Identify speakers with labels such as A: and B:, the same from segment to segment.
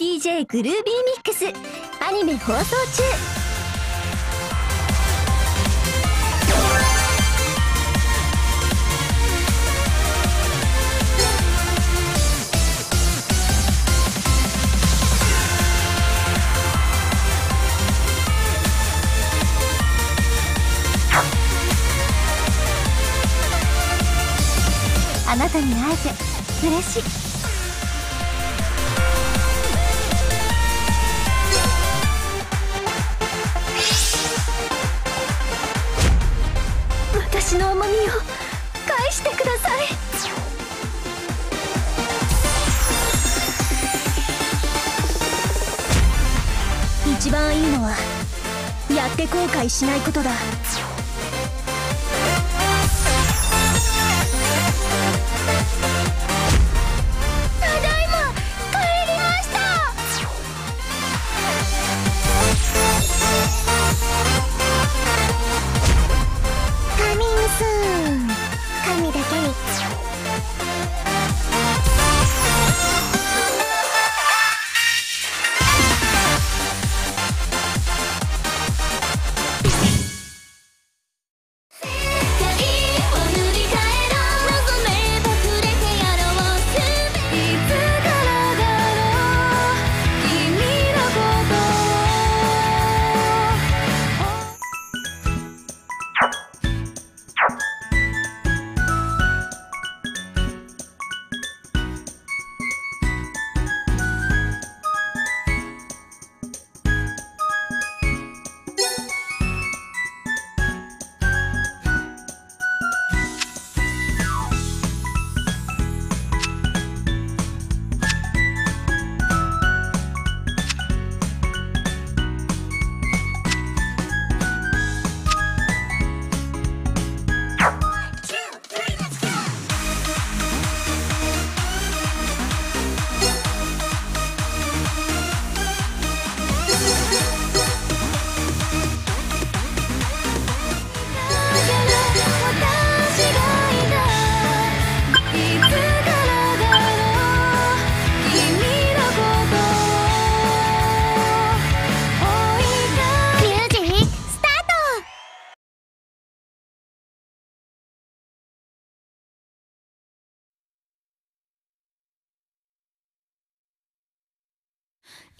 A: DJ グルービーミックス。アニメ放送中。あなたに会えて嬉しい。私の重みを返してください。一番いいのはやって後悔しないことだ。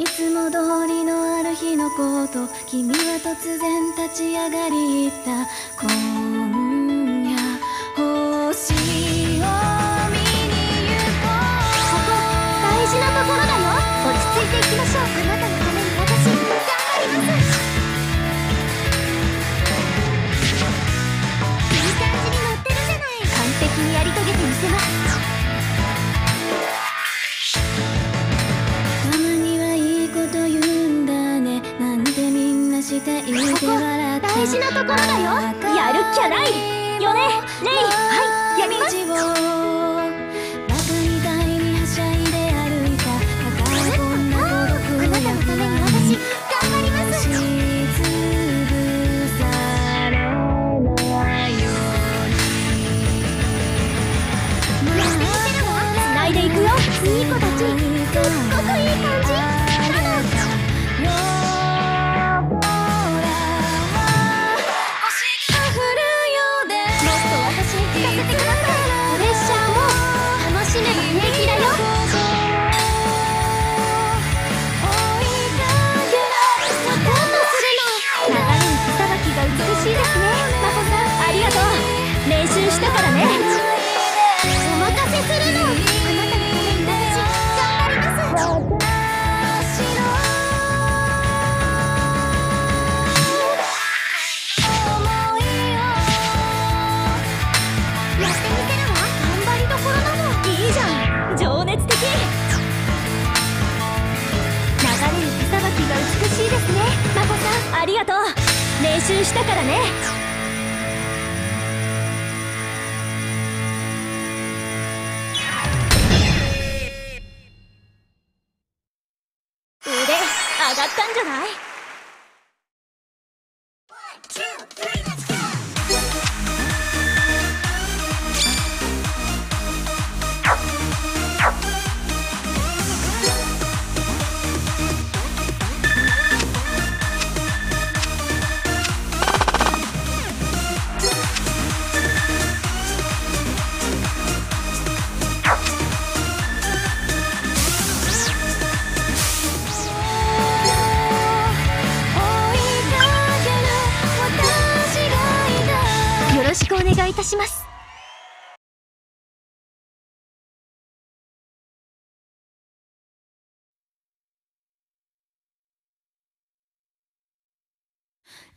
A: いつも通りのある日のこと。君は突然立ち上がり言った。ここ大事なところだよ。やるっきゃない。よね。レイ。はい。やります。ありがとう。練習したからね。腕上がったんじゃない？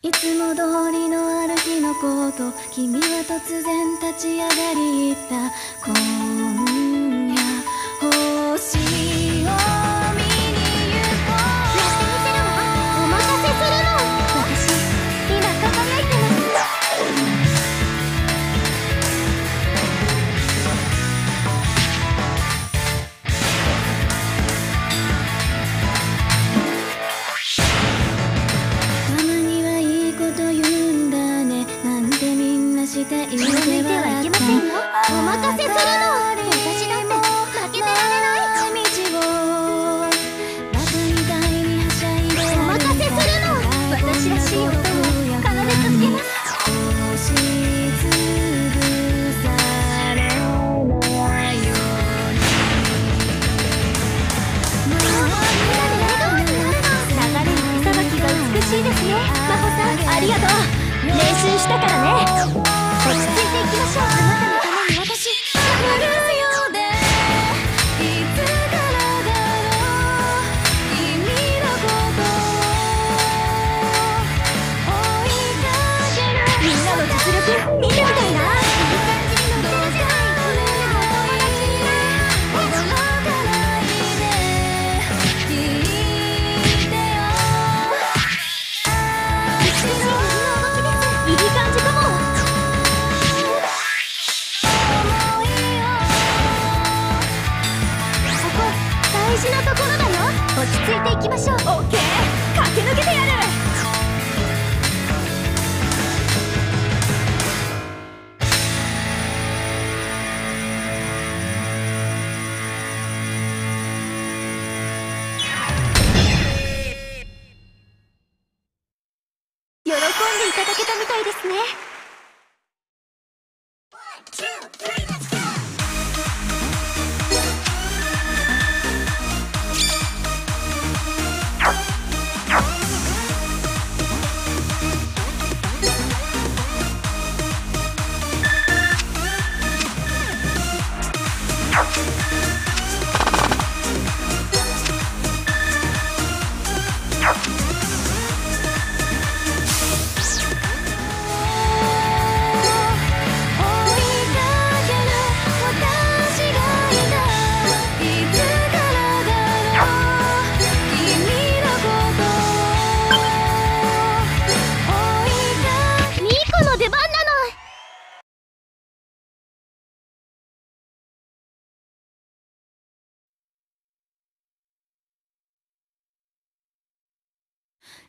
A: いつも通りのある日のこと君は突然立ち上がり言った。
B: よ
A: 真帆さんありがとう。練習したからね。ところだよ落ち着いていきましょう。オッケー駆け抜けてやる。喜んでいただけたみたいですね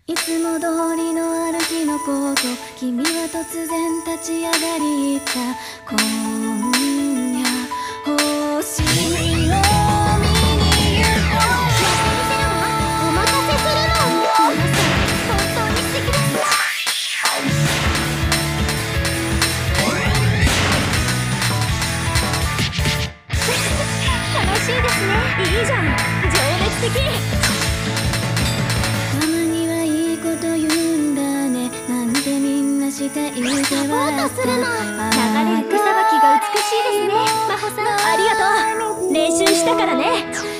A: いつも通りの歩きのこと君は突然立ち上がり行った。サポートするの。流れるさばきが美しいですね。真帆さんありがとう。練習したからね。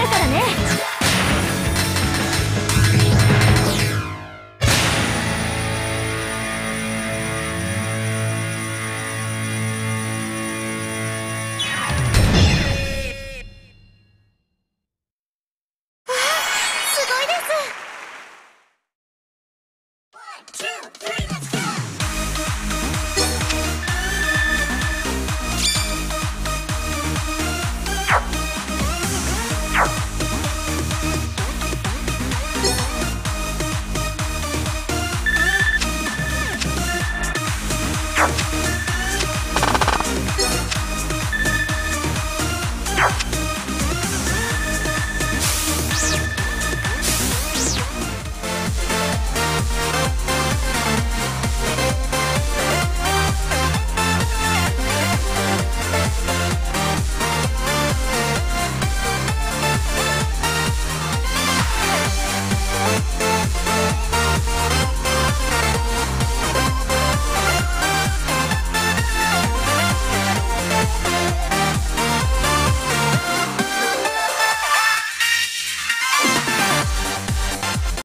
A: だからね。